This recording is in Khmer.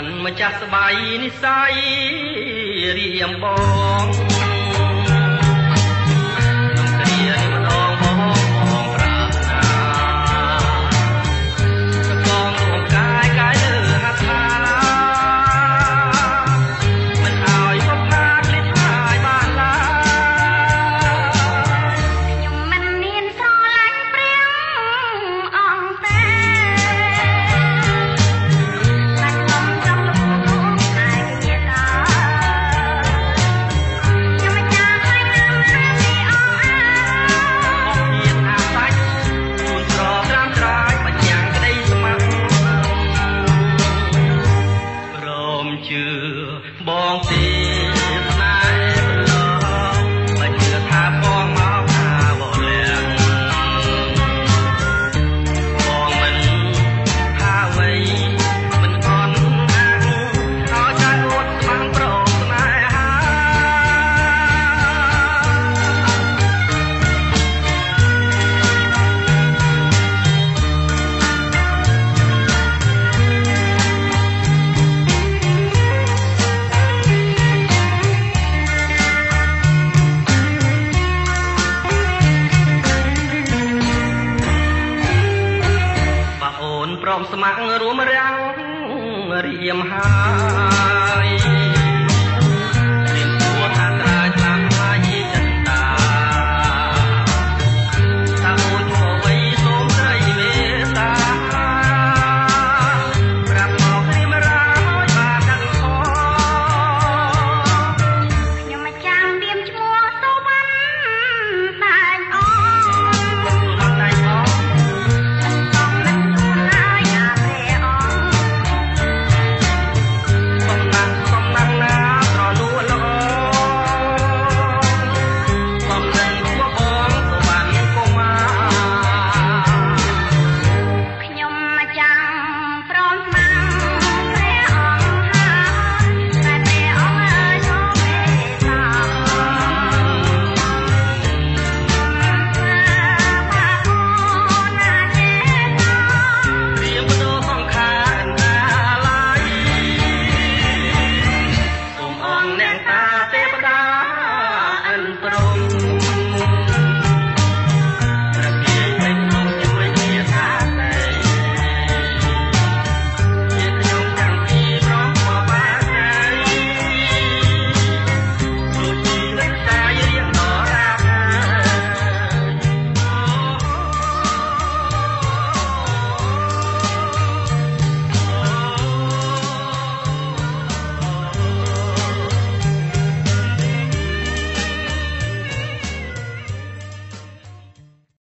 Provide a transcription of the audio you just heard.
មិនម្ចាស់ស្បៃនិស័យរៀមបង chưa? Bọn ព្រមស្ម័គ្ររួមរាំងរៀមហើយ